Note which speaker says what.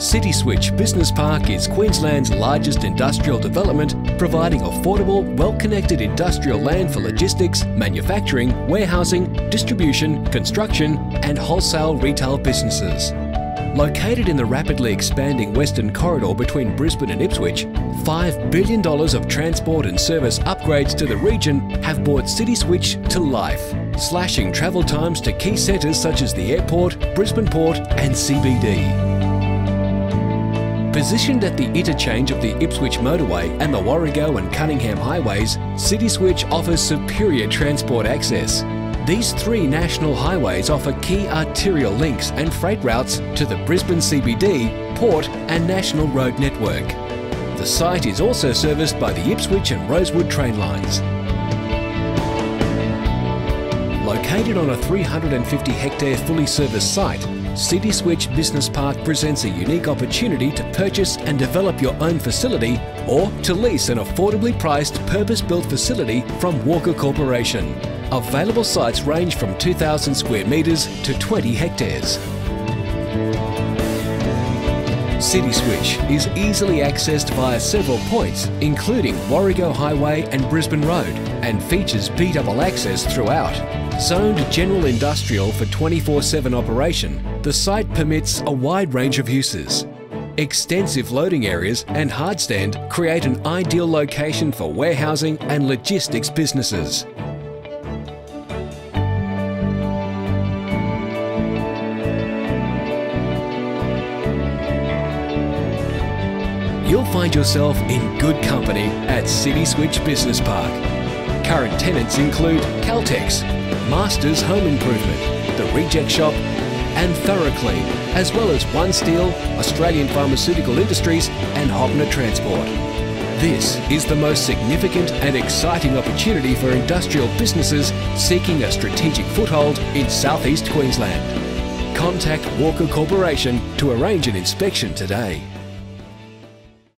Speaker 1: Citiswich Business Park is Queensland's largest industrial development, providing affordable, well-connected industrial land for logistics, manufacturing, warehousing, distribution, construction and wholesale retail businesses. Located in the rapidly expanding western corridor between Brisbane and Ipswich, $5 billion of transport and service upgrades to the region have brought Citiswich to life, slashing travel times to key centres such as the airport, Brisbane Port and CBD. Positioned at the interchange of the Ipswich motorway and the Warrego and Cunningham highways, Citiswich offers superior transport access, these three national highways offer key arterial links and freight routes to the Brisbane CBD, Port and National Road network. The site is also serviced by the Ipswich and Rosewood train lines. Located on a 350 hectare fully serviced site, Citiswich Business Park presents a unique opportunity to purchase and develop your own facility or to lease an affordably priced purpose-built facility from Walker Corporation. Available sites range from 2,000 square metres to 20 hectares. Citiswich is easily accessed via several points, including Warrego Highway and Brisbane Road, and features B-double access throughout. Zoned general industrial for 24-7 operation, the site permits a wide range of uses. Extensive loading areas and hardstand create an ideal location for warehousing and logistics businesses. You'll find yourself in good company at Citiswich Business Park. Current tenants include Caltex, Masters Home Improvement, The Reject Shop and Theroclean, as well as OneSteel, Australian Pharmaceutical Industries and Hopner Transport. This is the most significant and exciting opportunity for industrial businesses seeking a strategic foothold in southeast Queensland. Contact Walker Corporation to arrange an inspection today.